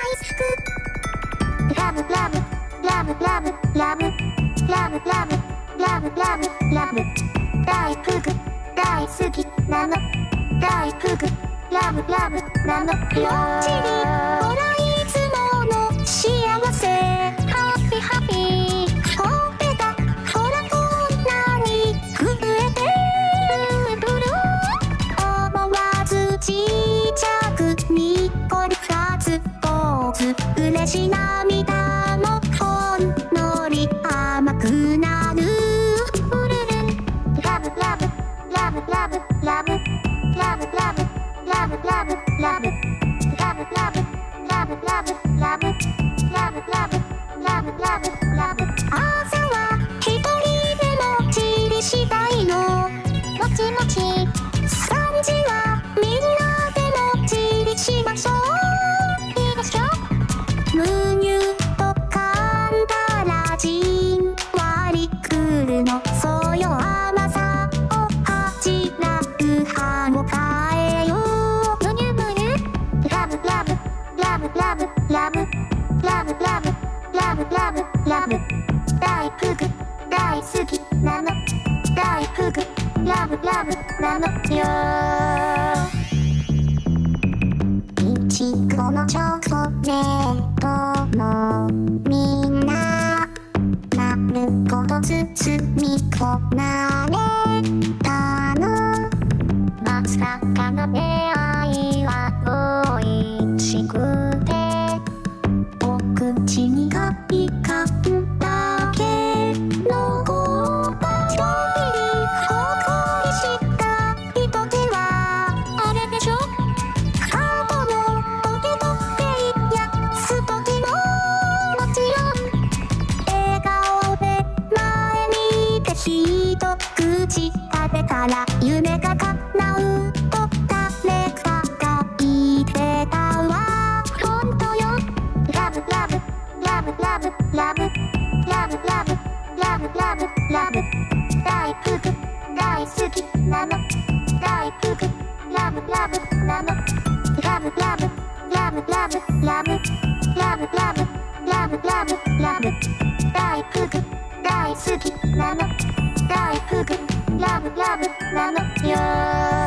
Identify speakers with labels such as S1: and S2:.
S1: 好きラブラブラブラブラブラブラブラブラブラブ大福大好きなの大福ラブラブなのよちりほらいつもの幸せハッピーハッピーほっぺたほらこんなに震えてるブルー思わずちっちゃくにこりポーズ嬉し涙もほんのり甘くなる。ブルルンラブラブラブラブラブラブラブラブラブラブールのそうよ甘さを恥じらう歯を変えよう。むにゅむにゅラブラブラブラブラブラブラブラブラブラブ大福大好きなの大福ラブラブなのよ now. たら夢が叶うと誰かが言ってたわ本当よラブラブラブラブラブラブラブラブラブラブ大福大好きなの。大福ラブラブなの。ラブラブラブラブラブラブラブラブラブラブ大福大好きなの。大福ラブなのよ